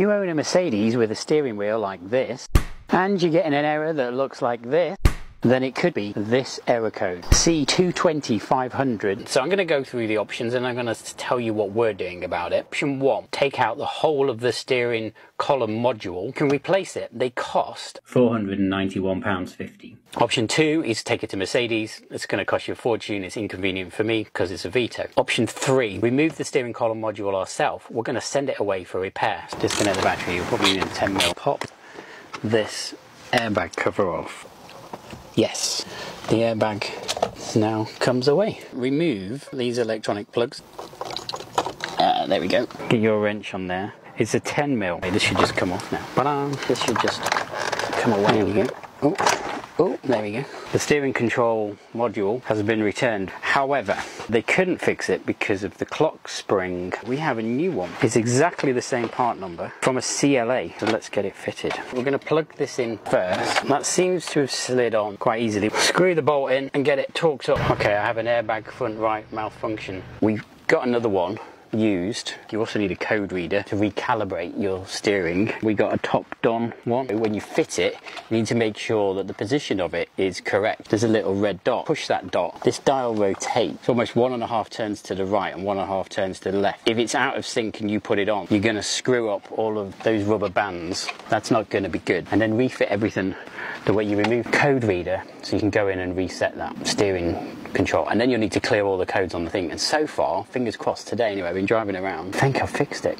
You own a Mercedes with a steering wheel like this, and you're getting an error that looks like this, then it could be this error code, C220500. So I'm going to go through the options and I'm going to tell you what we're doing about it. Option 1, take out the whole of the steering column module. You can replace it. They cost £491.50. Option 2 is take it to Mercedes. It's going to cost you a fortune. It's inconvenient for me because it's a Vito. Option 3, remove the steering column module ourselves. We're going to send it away for repair. Disconnect the battery. You'll probably need a 10mm. Pop this airbag cover off Yes, the airbag now comes away. Remove these electronic plugs. Uh, there we go. Get your wrench on there. It's a 10 mil. This should just come off now. But this should just come away. There we go. Oh. Oh, there we go. The steering control module has been returned. However, they couldn't fix it because of the clock spring. We have a new one. It's exactly the same part number from a CLA. So let's get it fitted. We're going to plug this in first. That seems to have slid on quite easily. Screw the bolt in and get it torqued up. Okay, I have an airbag front right malfunction. We've got another one used. You also need a code reader to recalibrate your steering. We got a Topdon one. When you fit it, you need to make sure that the position of it is correct. There's a little red dot. Push that dot. This dial rotates. It's almost one and a half turns to the right and one and a half turns to the left. If it's out of sync and you put it on, you're going to screw up all of those rubber bands. That's not going to be good. And then refit everything the way you remove code reader so you can go in and reset that steering control and then you'll need to clear all the codes on the thing. And so far fingers crossed today anyway I've been driving around. I think I've fixed it